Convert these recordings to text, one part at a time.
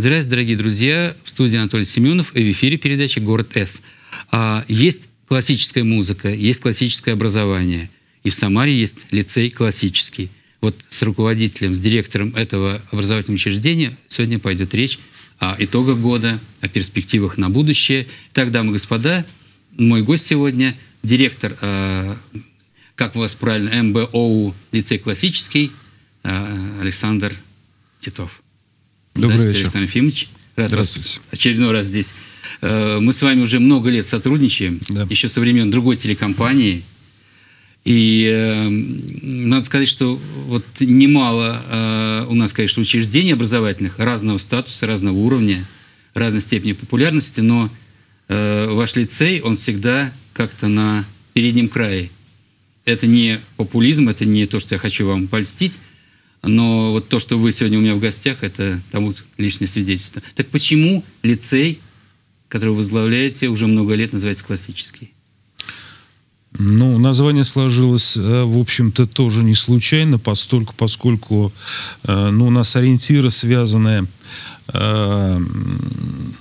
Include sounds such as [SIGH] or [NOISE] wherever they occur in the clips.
Здравствуйте, дорогие друзья. В студии Анатолий Семенов и в эфире передача «Город С». А, есть классическая музыка, есть классическое образование. И в Самаре есть лицей классический. Вот с руководителем, с директором этого образовательного учреждения сегодня пойдет речь о итогах года, о перспективах на будущее. Итак, дамы и господа, мой гость сегодня – директор, э, как у вас правильно, МБОУ лицей классический э, Александр Титов. Добрый Здравствуйте, вечер. Александр Ефимович. Рад Здравствуйте. вас очередной раз здесь. Э, Мы с вами уже много лет сотрудничаем, Да. еще со времен другой телекомпании. И э, надо сказать, что вот немало э, у нас, конечно, учреждений образовательных разного статуса, разного уровня, разной степени популярности, но э, ваш лицей, он всегда как-то на переднем крае. Это не популизм, это не то, что я хочу вам польстить, но вот то, что вы сегодня у меня в гостях, это тому лишнее свидетельство. Так почему лицей, который вы возглавляете, уже много лет называется классический? Ну, название сложилось, э, в общем-то, тоже не случайно, постольку, поскольку э, ну, у нас ориентиры, связанные, э,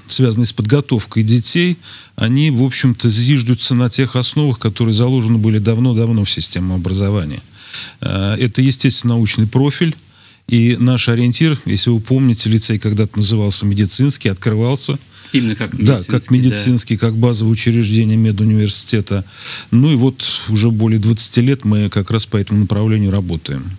связанные с подготовкой детей, они, в общем-то, зиждутся на тех основах, которые заложены были давно-давно в систему образования. Э, Это, естественно, научный профиль, и наш ориентир, если вы помните, лицей когда-то назывался медицинский, открывался Именно как Да, медицинский. как медицинский, как базовое учреждение медуниверситета. Ну и вот уже более 20 лет мы как раз по этому направлению работаем.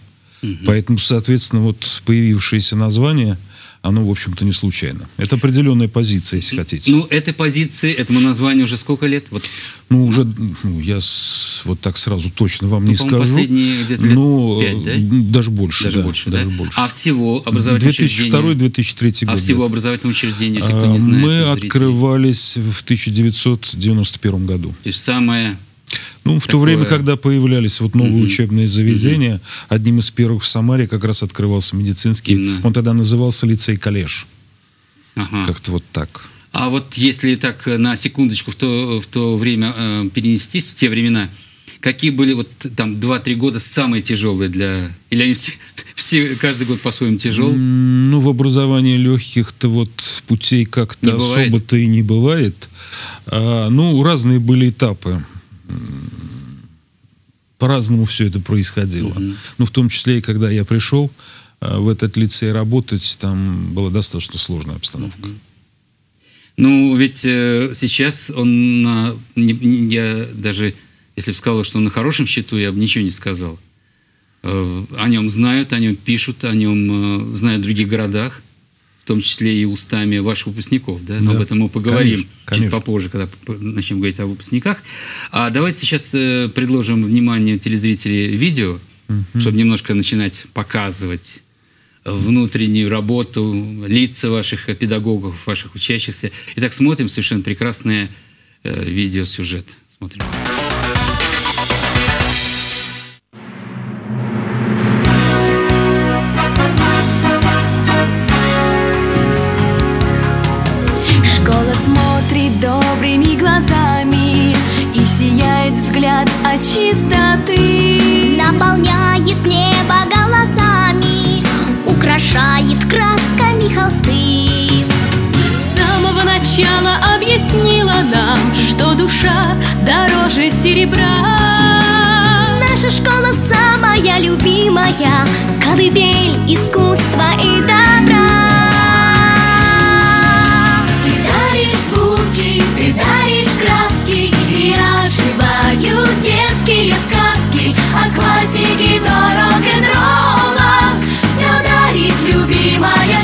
Поэтому, соответственно, вот появившееся название, оно, в общем-то, не случайно. Это определенная позиция, если хотите. Ну, этой позиции, этому названию уже сколько лет? Вот, Ну, уже, ну, я с- вот так сразу точно вам ну, не скажу. последние где-то лет Ну, пять, да? Даже больше, Даже да, больше, даже да? больше. А всего образовательного учреждения? 2002-2003 год. А всего где-то. образовательного учреждения, если кто не знает. Мы открывались в 1991 году. То есть самое... Ну, в то Такое- время, когда появлялись вот новые Мгм. учебные заведения, одним из первых в Самаре как раз открывался медицинский. Именно. Он тогда назывался лицей коллеж. Ага. Как-то вот так. А вот если так э, на секундочку в то, в то время э, перенестись, в те времена, какие были вот там 2-3 года самые тяжелые для... Или они все, [LAUGHS] все каждый год по-своему тяжелый? М, Ну, в образовании легких-то вот путей как-то особо-то и не бывает. А, ну, разные были этапы. По-разному все это происходило. Ну, в том числе и когда я пришел а, в этот лицей работать, там была достаточно сложная обстановка. Ну, ведь э, сейчас он на... не- не- я даже, если бы сказал, что он на хорошем счету, я бы ничего не сказал. Э, о нем знают, о нем пишут, о нем э, знают в других городах, том числе и устами ваших выпускников. Да? Но Да, об этом мы поговорим конечно, чуть конечно. попозже, когда начнем говорить о выпускниках. А давайте сейчас э, предложим вниманию телезрителей видео, чтобы немножко начинать показывать внутреннюю работу, лица ваших педагогов, ваших учащихся. Итак, смотрим совершенно прекрасное э, видеосюжет. Смотрим. Школа от чистоты. Наполняет небо голосами Украшает красками холсты. С самого начала объяснила нам Что душа дороже серебра. Наша школа самая любимая Колыбель искусства и добра классики до рок-н-ролла. Все дарит любимая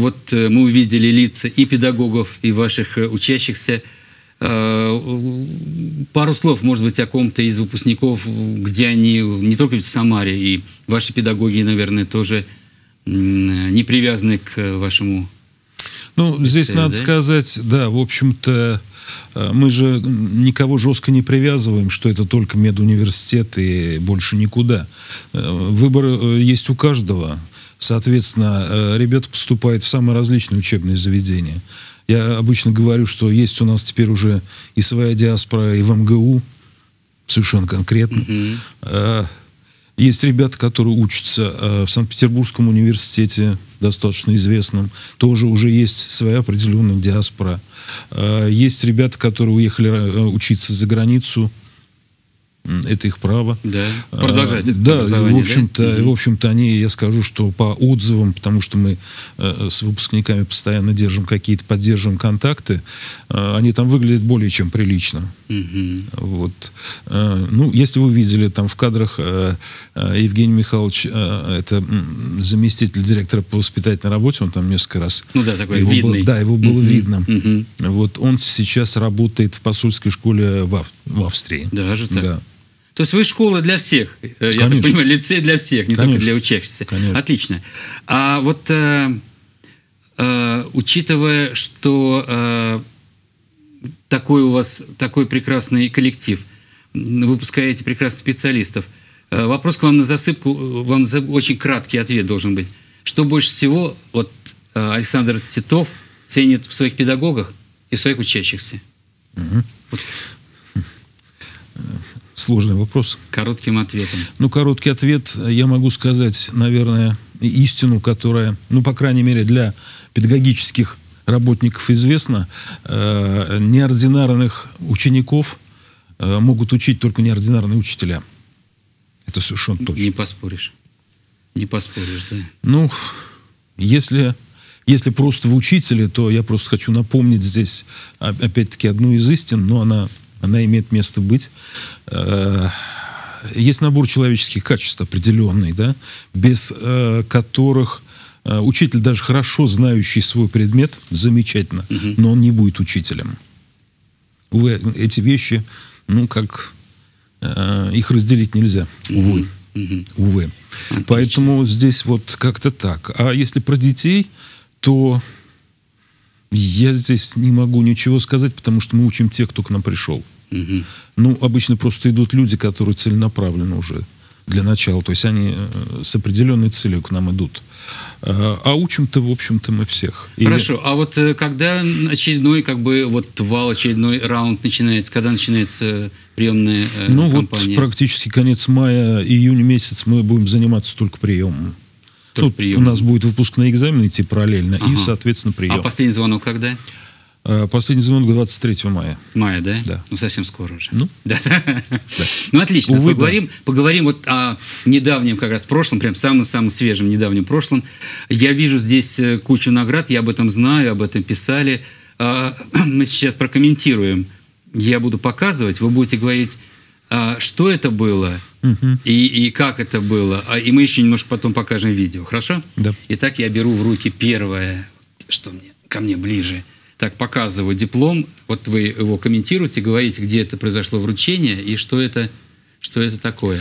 вот э, мы увидели лица и педагогов, и ваших э, учащихся. Э, Пару слов, может быть, о ком-то из выпускников, где они, не только в Самаре, и ваши педагоги, наверное, тоже не привязаны к вашему... Ну, здесь Лицею, надо да? сказать, да, в общем-то, мы же никого жестко не привязываем, что это только медуниверситет и больше никуда. Выбор есть у каждого. Соответственно, э, ребята поступают в самые различные учебные заведения. Я обычно говорю, что есть у нас теперь уже и своя диаспора, и в МГУ, совершенно конкретно. Э, Есть ребята, которые учатся э, в Санкт-Петербургском университете, достаточно известном. Тоже уже есть своя определенная диаспора. Есть ребята, которые уехали учиться за границу. Это их право. Да, А, продолжать это Да, в да? общем-то, Мгм. в общем-то, они, я скажу, что по отзывам, потому что мы э, с выпускниками постоянно держим какие-то, поддерживаем контакты, э, они там выглядят более чем прилично. Мгм. Вот. Э, Ну, если вы видели там в кадрах э, э, Евгений Михайлович, это заместитель директора по воспитательной работе, он там несколько раз... Ну да, такой его видный. было- да, его было Мгм, видно. мгм. Вот он сейчас работает в посольской школе в, Ав- в Австрии. Даже так? Да. То есть вы школа для всех, э, я так Конечно. понимаю, лицей для всех, не только Конечно. для учащихся. Конечно. Отлично. А вот э, э, учитывая, что э, такой у вас такой прекрасный коллектив, выпускаете прекрасных специалистов, э, вопрос к вам на засыпку, э, вам за- очень краткий ответ должен быть. Что больше всего вот э, Александр Титов ценит в своих педагогах и в своих учащихся? Сложный вопрос. Коротким ответом. Ну, короткий ответ. Я могу сказать, наверное, истину, которая, ну, по крайней мере, для педагогических работников известна. Э, неординарных учеников э, могут учить только неординарные учителя. Это совершенно точно. Не поспоришь. Не поспоришь, да. Ну, если, если просто в учителе, то я просто хочу напомнить здесь, опять-таки, одну из истин, но она, она имеет место быть. Э, Есть набор человеческих качеств определенный, да, без которых учитель, даже хорошо знающий свой предмет, замечательно, но он не будет учителем. Увы, эти вещи, ну, как э, их разделить нельзя, увы. Мгм. Увы. Отлично. Поэтому здесь вот как-то так. А если про детей, то я здесь не могу ничего сказать, потому что мы учим тех, кто к нам пришел. Мгм. Ну, обычно просто идут люди, которые целенаправленно уже для начала. То есть они э, с определенной целью к нам идут. А а учим-то, в общем-то, мы всех. И- Хорошо, а вот э, когда очередной, как бы, вот вал, очередной раунд начинается, когда начинается приемная э, Ну, кампания? вот практически конец мая, июнь месяц мы будем заниматься только приемом. Только Ну, приемом. У нас будет выпускные экзамены идти параллельно, и, Ага. соответственно, прием. А последний звонок когда? А, Последний звонок 23 мая. Мая, да? Да. Ну, совсем скоро уже. Ну. [LAUGHS] Да. Ну, отлично. Увы, да. поговорим, поговорим вот о недавнем как раз прошлом, прям самом-самом свежем недавнем прошлом. Я вижу здесь э, кучу наград, я об этом знаю, об этом писали. А, [CLEARS THROAT] Мы сейчас прокомментируем. Я буду показывать, вы будете говорить, а, что это было и, и как это было. А, И мы еще немножко потом покажем видео. Хорошо? Да. Итак, я беру в руки первое, что мне, ко мне ближе. Так, показываю диплом. Вот вы его комментируете, говорите, где это произошло вручение и что это, что это такое.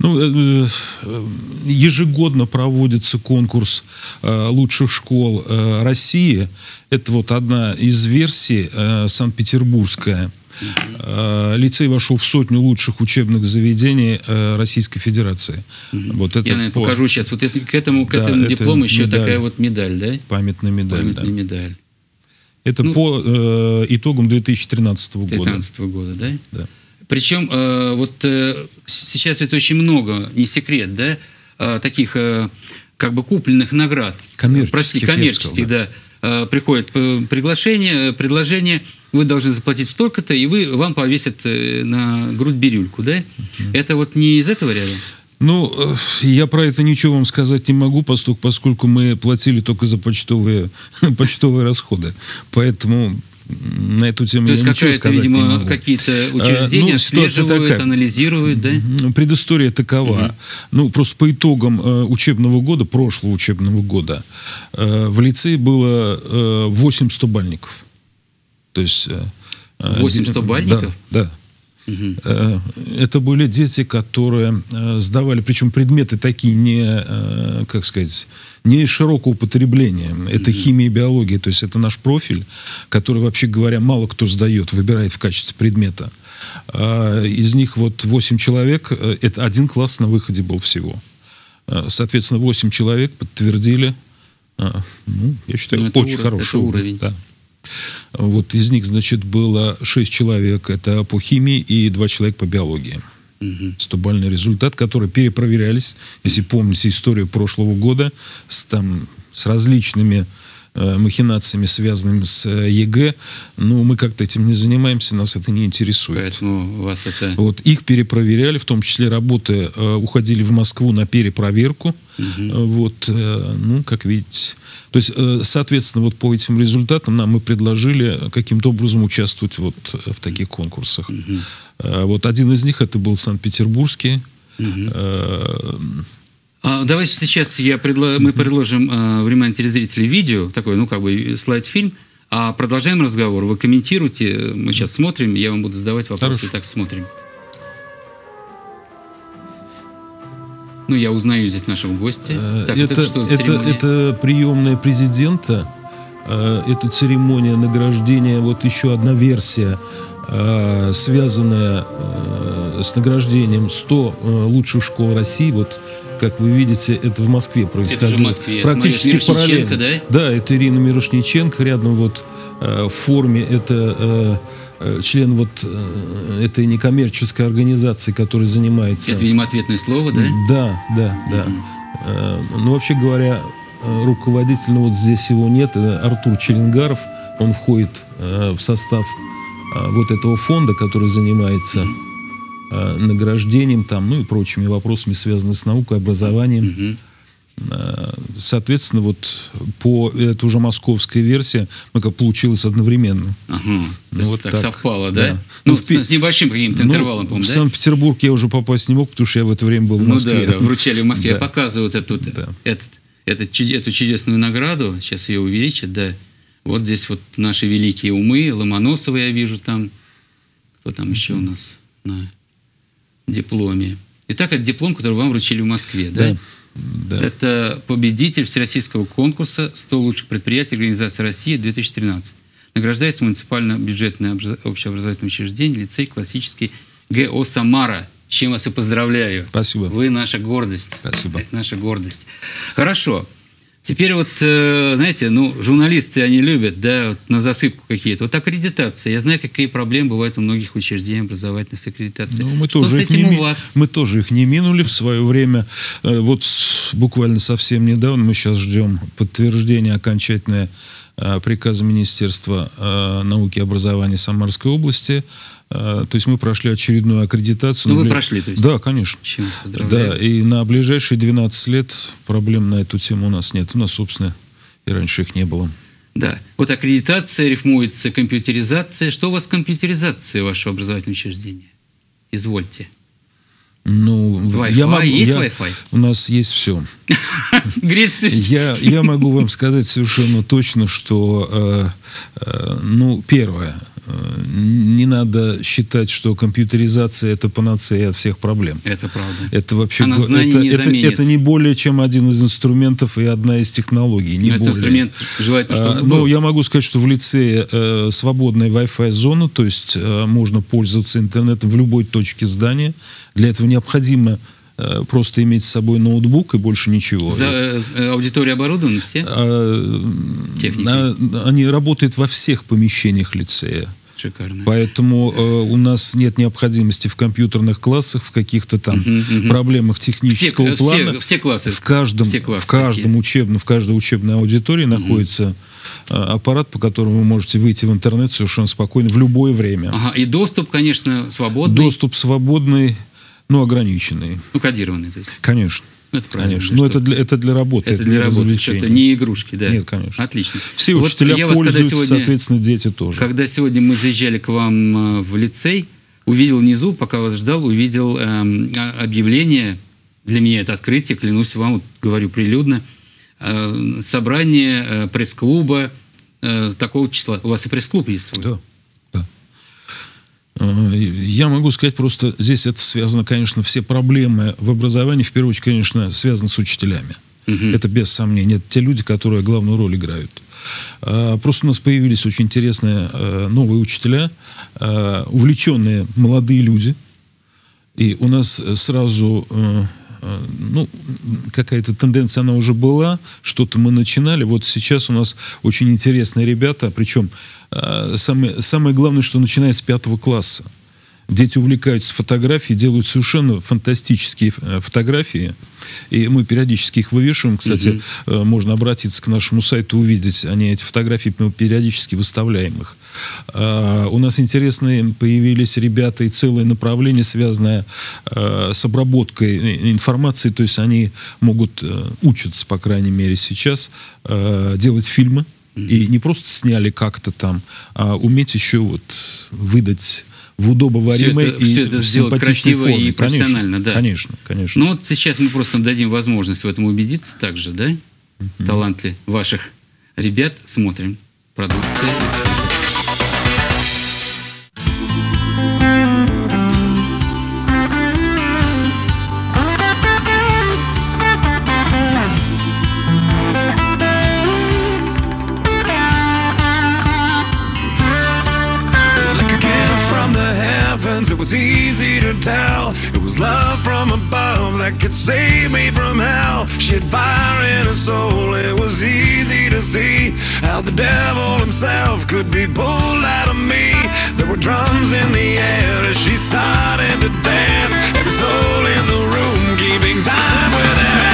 Ну, э, э, ежегодно проводится конкурс э, лучших школ России. Это вот одна из версий Санкт-Петербургская. Лицей вошел в сотню лучших учебных заведений Российской Федерации. Вот это Я, наверное, по- покажу сейчас. Вот это- к этому, к Да, этому это диплому еще медаль. такая вот медаль, да? памятная медаль. да. Памятная медаль. Это Ну- по э, итогам 2013 года. 2015 года, да? Да. Причем э, вот э, сейчас ведь очень много, не секрет, да, э, таких э, как бы купленных наград. Коммерческих, Прости, коммерческих, сказал, да. Э, приходит э, приглашение, э, предложение, вы должны заплатить столько-то, и вы, вам повесят э, на грудь бирюльку, да? Это вот не из этого ряда? Ну, э, я про это ничего вам сказать не могу, поскольку, поскольку мы платили только за почтовые, [LAUGHS] почтовые расходы. Поэтому на эту тему То есть я ничего сказать не видимо, могу. какие-то Э, учреждения ну, ситуация отслеживают, такая. анализируют, да? Ну, Предыстория такова. Ну, просто по итогам э, учебного года, прошлого учебного года, э, в лицее было э, 8 стобальников. То есть... э, э, 8 де- стобальников? Да, да. Э, Это были дети, которые э, сдавали, причем предметы такие не, э, как сказать, не широкого употребления. Это химия и биология, то есть это наш профиль, который, вообще говоря, мало кто сдает, выбирает в качестве предмета. А Из них вот 8 человек, это один класс на выходе был всего. Соответственно, 8 человек подтвердили, ну, я считаю, Ну, очень уро- хороший это уровень. Да. Вот из них, значит, было 6 человек, это по химии, и 2 человека по биологии. Стобальный результат, которые перепроверялись, если помните историю прошлого года, с, там, с различными махинациями, связанными с э, ЕГЭ. Ну, мы как-то этим не занимаемся, нас это не интересует. Поэтому вас это... Вот их перепроверяли, в том числе работы э, уходили в Москву на перепроверку. Э, Вот, э, ну, как видите. То есть, э, соответственно, вот по этим результатам нам мы предложили каким-то образом участвовать вот э, в таких конкурсах. Э, Вот один из них это был Санкт-Петербургский. Э, А, давайте сейчас я предла- мы предложим э, внимание телезрителей видео, такой, ну, как бы слайд-фильм, а продолжаем разговор. Вы комментируйте, мы сейчас смотрим, я вам буду задавать вопросы, Хорошо. так смотрим. Ну, я узнаю здесь нашего гостя. Э, Так, вот это, это что, это, это приемная президента. Э, Это церемония награждения. Вот еще одна версия, э, связанная с награждением 100 э, лучших школ России. Вот как вы видите, это в Москве происходило. в Москве. Я смотрю, Практически это параллельно. да? Да, это Ирина Мирошниченко. Рядом вот э, в форме это э, э, член вот э, этой некоммерческой организации, которая занимается... Это, видимо, ответное слово, да? Да, да, да. Э, Ну, вообще говоря, руководитель, ну, вот здесь его нет, это Артур Челенгаров, он входит в состав вот этого фонда, который занимается э, награждением там, ну и прочими вопросами, связанными с наукой, образованием. Э, Соответственно, вот по это уже московская версия, ну, как получилось одновременно. Ага. Ну, вот так, так. совпало, да? Да. Ну, Ну, в с, с небольшим каким-то Ну, интервалом, по-моему, в да? Санкт-Петербург я уже попасть не мог, потому что я в это время был в Ну Москве. да, да, вручали в Москве. Я Да. показываю вот эту, Да. этот, этот, эту чудесную награду. Сейчас ее увеличат, да. Вот здесь вот наши великие умы. Ломоносова я вижу там. Кто там еще у нас на дипломе? Итак, это диплом, который вам вручили в Москве, да? Да. Да. Это победитель всероссийского конкурса «100 лучших предприятий Организации России 2013». Награждается муниципально-бюджетное образ- общеобразовательное учреждение, лицей классический ГО «Самара». С чем вас и поздравляю. Спасибо. Вы наша гордость. Спасибо. Наша гордость. Хорошо. Теперь вот, э, знаете, ну, журналисты, они любят, да, вот на засыпку какие-то. Вот аккредитация. Я знаю, какие проблемы бывают у многих учреждений образовательных с аккредитацией. Ну, мы Что тоже с их не этим у вас? Мы тоже их не минули в свое время. Э, Вот буквально совсем недавно мы сейчас ждем подтверждения окончательное приказа Министерства э, науки и образования Самарской области. Э, То есть мы прошли очередную аккредитацию. Ну, вы бли- прошли, то есть? Да, конечно. Чем. Да, и на ближайшие 12 лет проблем на эту тему у нас нет. У нас, собственно, и раньше их не было. Да. Вот аккредитация, рифмуется компьютеризация. Что у вас с компьютеризацией вашего образовательного учреждения? Извольте. Ну, Wi-Fi? Есть Wi-Fi? У нас есть все. [LAUGHS] Я, я могу вам сказать совершенно точно, что, э, э, ну, первое, не надо считать, что компьютеризация это панацея от всех проблем. Это правда. Это вообще Она это, не это, заменит. это не более чем один из инструментов и одна из технологий. Не Но этот более. инструмент желательно, чтобы А, был. Ну, я могу сказать, что в лицее э, свободная Wi-Fi зона, то есть э, можно пользоваться интернетом в любой точке здания. Для этого необходимо просто иметь с собой ноутбук и больше ничего. За, э, э, аудитория оборудована все? А, Техники. а, они работают во всех помещениях лицея. Шикарно. Поэтому э, у нас нет необходимости в компьютерных классах, в каких-то там проблемах технического Все- плана. все- все классы- В каждом, все классы в каждом такие. учебном, в каждой учебной аудитории находится э, аппарат, по которому вы можете выйти в интернет совершенно спокойно в любое время. Ага, и доступ, конечно, свободный, Доступ свободный, но ограниченный. ну, кодированный. То есть. Конечно. Ну, это правильно, Конечно. Но что- это для, это для работы. Это не для работы, развлечения. это не игрушки, да? Нет, конечно. Отлично. Все Вот учителя я вас, когда пользуются, сегодня- соответственно, дети тоже. Когда сегодня мы заезжали к вам э, в лицей, увидел внизу, пока вас ждал, увидел эм, а- объявление, для меня это открытие, клянусь вам, вот говорю прилюдно, э, собрание э, пресс-клуба э, такого числа. У вас и пресс-клуб есть свой? Да. Э, Я могу сказать просто, здесь это связано, конечно, все проблемы в образовании, в первую очередь, конечно, связаны с учителями. Это без сомнения. Это те люди, которые главную роль играют. А, Просто у нас появились очень интересные э, новые учителя, э, увлеченные молодые люди. И у нас э, сразу, э, э, ну, какая-то тенденция, она уже была, что-то мы начинали. Вот сейчас у нас очень интересные ребята, причем э, самое, самое главное, что начиная с пятого класса. Дети увлекаются фотографией, делают совершенно фантастические э, фотографии. И мы периодически их вывешиваем. Кстати, э, можно обратиться к нашему сайту, увидеть. Они, эти фотографии, мы периодически выставляем их. А, У нас интересные появились ребята и целое направление, связанное э, с обработкой информации. То есть они могут э, учатся, по крайней мере, сейчас э, делать фильмы. И не просто сняли как-то там, а уметь еще вот выдать в удобоваримой это- и всё это сделать красиво и форме. профессионально, конечно, да. Конечно, конечно. Ну вот сейчас мы просто дадим возможность в этом убедиться также, да? Таланты ваших ребят. Смотрим. Продукция. Was love from above that could save me from hell. She had fire in her soul, it was easy to see how the devil himself could be pulled out of me. There were drums in the air as she started to dance. Every soul in the room keeping time with hands,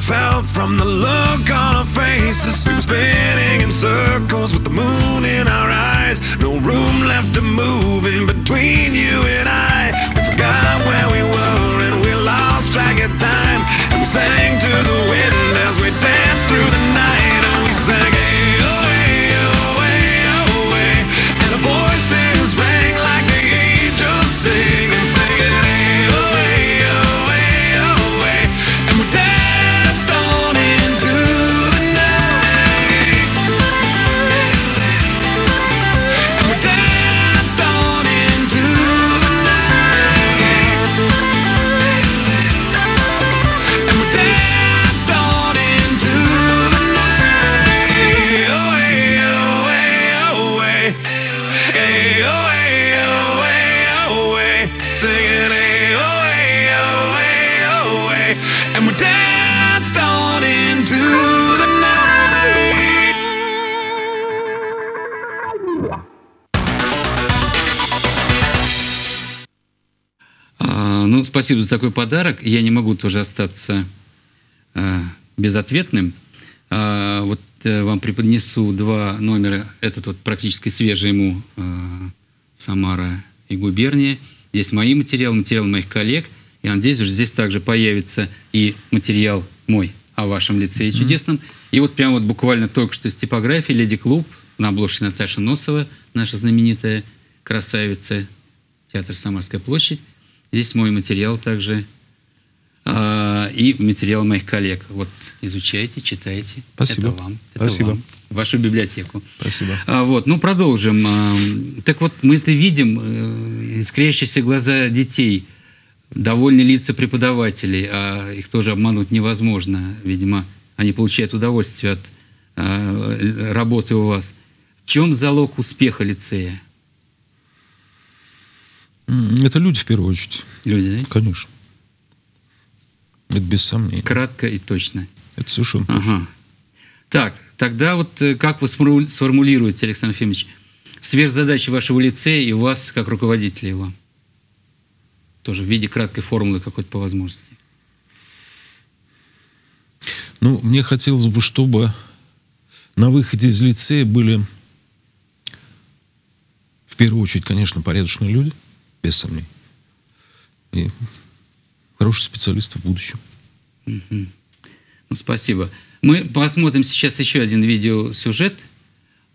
felt from the look on our faces. We were spinning in circles with the moon in our eyes. No room left to move in between you and I. We forgot where we were and we lost track of time. And we sang to the wind as we спасибо за такой подарок. Я не могу тоже остаться а, безответным. А, вот э, вам преподнесу два номера. Этот вот практически свежий ему а, Самара и губерния. Здесь мои материалы, материалы моих коллег. Я надеюсь, что здесь также появится и материал мой о вашем лицее чудесном. И вот прямо вот буквально только что из типографии «Леди Клуб» на обложке Наташа Носова, наша знаменитая красавица, театр «Самарская площадь». Здесь мой материал также а, и материал моих коллег. Вот изучайте, читайте. Спасибо. Это вам. Это Спасибо. вам. Вашу библиотеку. Спасибо. А, вот, ну продолжим. А, так вот, мы это видим, э, искрящиеся глаза детей, довольные лица преподавателей, а их тоже обмануть невозможно. Видимо, они получают удовольствие от л- работы у вас. В чем залог успеха лицея? Это люди в первую очередь. Люди, да? Конечно. Это без сомнений. Кратко и точно. Это совершенно Ага. Так, тогда вот э, как вы сформулируете, Александр Ефимович, сверхзадачи вашего лицея и вас как руководителя его? Тоже в виде краткой формулы какой-то по возможности. Ну, мне хотелось бы, чтобы на выходе из лицея были в первую очередь, конечно, порядочные люди, без сомнений. И хорошие специалисты в будущем. Ну, спасибо. Мы посмотрим сейчас еще один видеосюжет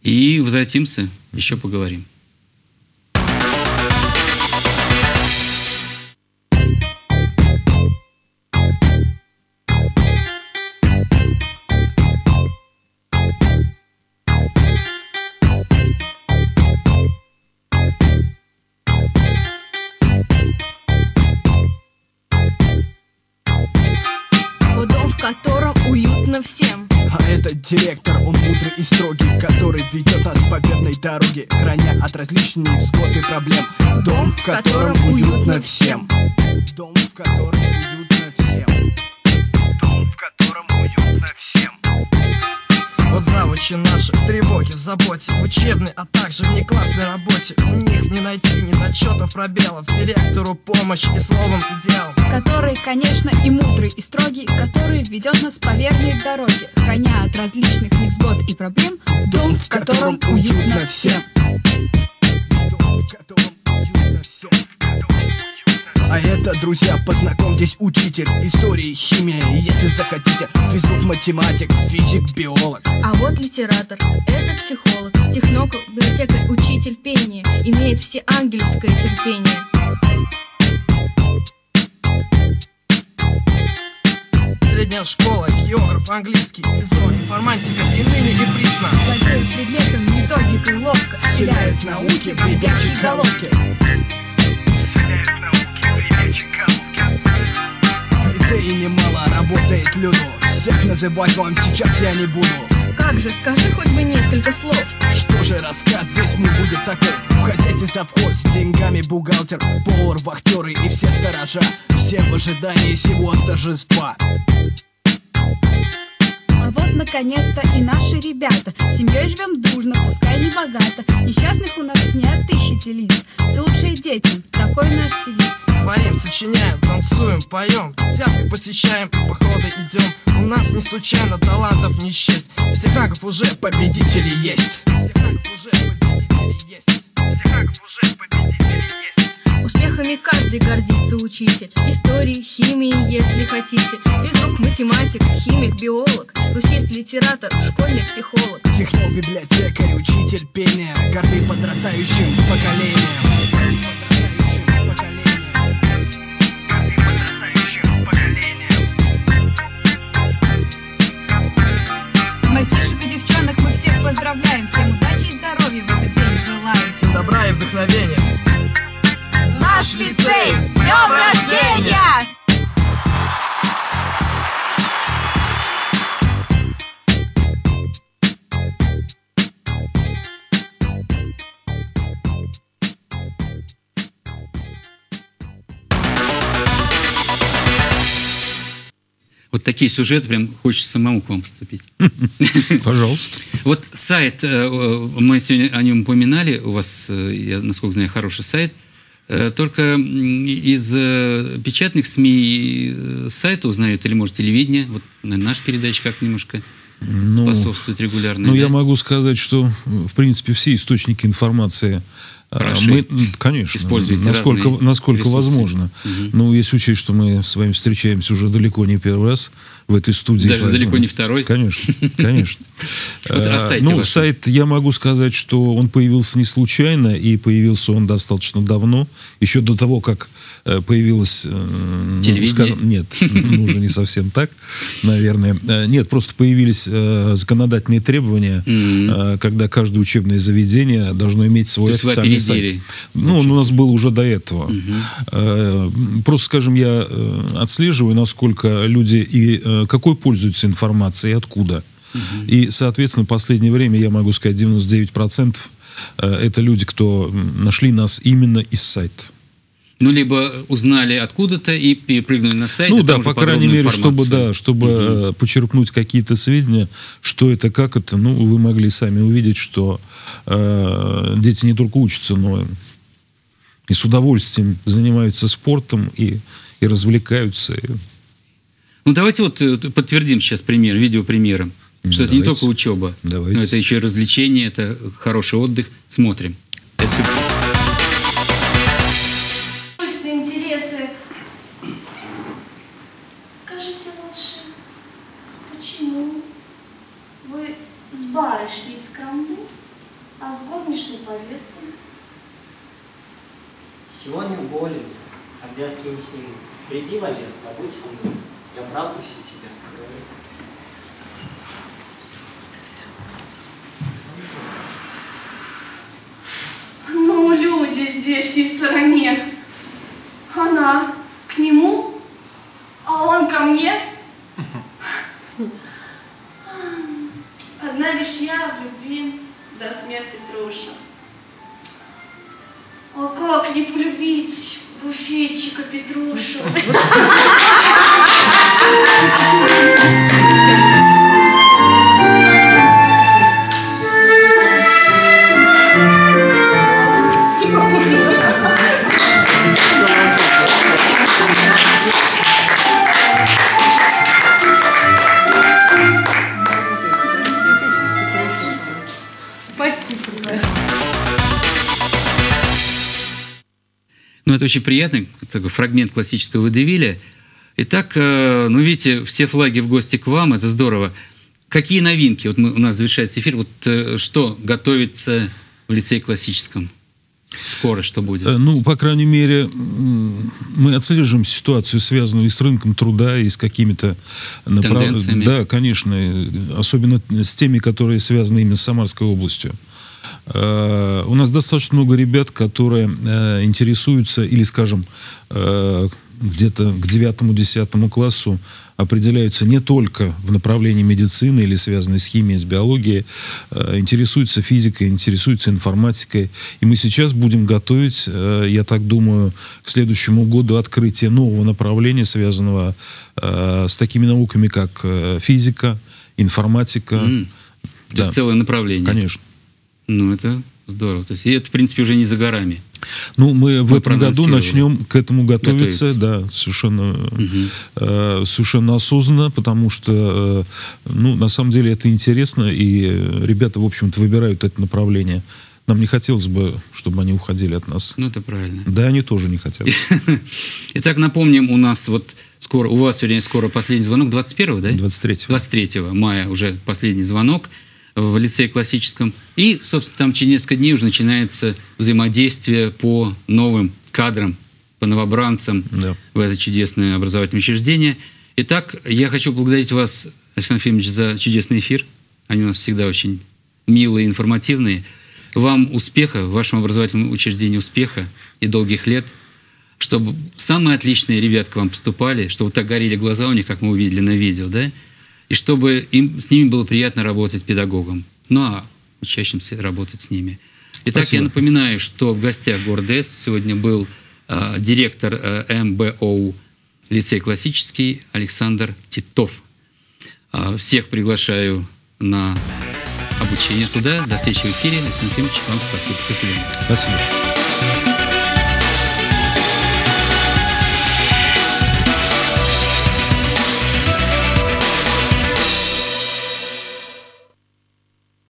и возвратимся, еще поговорим. Директор, он мудрый и строгий Который ведет нас по верной дороге Храня от различных невзгод и проблем. Дом, в котором уютно. всем. Дом, в котором уютно Вот завучи наши в тревоге, в заботе. В учебной, а также в неклассной работе. У них не найти ни зачетов, пробелов. Директору помощь и словом и делом. Который, конечно, и мудрый, и строгий, который ведет нас по верной дороге, храня от различных невзгод и проблем, дом, в котором уютно всем. А это, друзья, познакомьтесь, учитель истории, химия, если захотите, физрук, математик, физик, биолог. А вот литератор, это психолог, технокл, библиотекарь, учитель пения, имеет все ангельское терпение. Средняя школа, географ, английский, ИЗО, информатика и ныне и присно Владеют предметом методикой ловко, вселяют науки в ребячьи головки. Лицее немало работает люду, всех называть вам сейчас я не буду. Как же, скажи хоть бы несколько слов. Что же рассказ здесь не будет таков В газете совхоз, с деньгами бухгалтер Повар, вахтеры и все сторожа Все в ожидании сего торжества наконец-то, и наши ребята. Семьей живем дружно, пускай не богато. Несчастных у нас не отыщите лиц. Все лучшие детям, такой наш девиз. Творим, сочиняем, танцуем, поем Театры посещаем, походы идем У нас не случайно талантов не счесть Всех рангов уже Победители есть Всех рангов уже победители есть Всех рангов уже победители есть Успехами каждый гордится учитель. Истории, химии, если хотите. Физрук, математик, химик, биолог. Русист, литератор, школьник, психолог. Технол, библиотекарь, учитель пения Горды подрастающим поколением поздравляем. Всем удачи и здоровья в этот день желаем. Всем добра и вдохновения Наш лицей! Днем рождения! Вот такие сюжеты, прям хочется самому к вам поступить. [LAUGHS] Пожалуйста. Вот сайт, э, мы сегодня о нем упоминали, у вас, э, я насколько знаю, хороший сайт. Э, Только из э, печатных СМИ э, сайта узнают, или, может, телевидение, вот наша передача как немножко Ну, способствует регулярно. Ну, да? я могу сказать, что, в принципе, все источники информации хороши. Мы, конечно, Используете насколько, насколько возможно. Ну, если учесть, что мы с вами встречаемся уже далеко не первый раз в этой студии. Даже далеко не второй. Конечно, конечно. [LAUGHS] А, Ну, сайт, я могу сказать, что он появился не случайно, и появился он достаточно давно, еще до того, как э, появилось... э, ну, Телевидение? нет, [LAUGHS] ну, уже не совсем так, наверное. Э, Нет, просто появились законодательные требования, когда каждое учебное заведение должно иметь свой официальный сайт. Ну, он у нас был уже до этого. Просто, скажем, я отслеживаю, насколько люди и какой пользуются информацией, и откуда. И, соответственно, в последнее время, я могу сказать, 99% э, это люди, кто нашли нас именно из сайта. Ну, либо узнали откуда-то и перепрыгнули на сайт. Ну да, по крайней мере, чтобы, информацию. да, чтобы э, почерпнуть какие-то сведения, что это, как это, ну, вы могли сами увидеть, что э, дети не только учатся, но и с удовольствием занимаются спортом и, и развлекаются. И- Ну, давайте вот э, подтвердим сейчас пример, видеопримером, что это не Давайте. только учеба, Давайте. но это еще и развлечение, это хороший отдых. Смотрим. Это сюрприз. Пусть интересы. Скажите лучше, почему вы с барышней скромны, а с горничной повесны? Сегодня болен, обвязки не сниму. Приди, Валер, побудь со мной. Правду все тебе открою. Это очень приятный такой фрагмент классического водевиля. Итак, э, ну, видите, все флаги в гости к вам, это здорово. Какие новинки? Вот мы, у нас завершается эфир. Вот э, что готовится в лицее классическом? Скоро что будет? Э, Ну, по крайней мере, мы отслеживаем ситуацию, связанную и с рынком труда, и с какими-то направ- Тенденциями. Да, конечно, особенно с теми, которые связаны именно с Самарской областью. Э, У нас достаточно много ребят, которые э, интересуются или, скажем, э, где-то к девятому-десятому классу определяются не только в направлении медицины или связанной с химией, с биологией, э, интересуются физикой, интересуются информатикой. И мы сейчас будем готовить, э, я так думаю, к следующему году открытие нового направления, связанного э, с такими науками, как э, физика, информатика. М, То есть целое направление. Конечно. Ну, это здорово. То есть, и это, в принципе, уже не за горами. Ну, мы в этом году начнем к этому готовиться, Готовиться. да, совершенно, э, совершенно осознанно, потому что, э, ну, на самом деле это интересно, и ребята, в общем-то, выбирают это направление. Нам не хотелось бы, чтобы они уходили от нас. Ну, это правильно. Да, они тоже не хотят. [LAUGHS] Итак, напомним, у нас вот скоро, у вас, вернее, скоро последний звонок, 21 да? 23 23 мая уже последний звонок в лицее классическом. И, собственно, там через несколько дней уже начинается взаимодействие по новым кадрам, по новобранцам Да. в это чудесное образовательное учреждение. Итак, я хочу благодарить вас, Александр Ефимович, за чудесный эфир. Они у нас всегда очень милые, информативные. Вам успеха, в вашем образовательном учреждении успеха и долгих лет, чтобы самые отличные ребят к вам поступали, чтобы так горели глаза у них, как мы увидели на видео, да, и чтобы им, с ними было приятно работать педагогом, ну а учащимся работать с ними. Итак, Спасибо. я напоминаю, что в гостях города С сегодня был а, директор а, МБОУ лицей классический Александр Титов. А, всех приглашаю на обучение туда. До встречи в эфире. Александр Ефимович, вам спасибо. До свидания. Спасибо.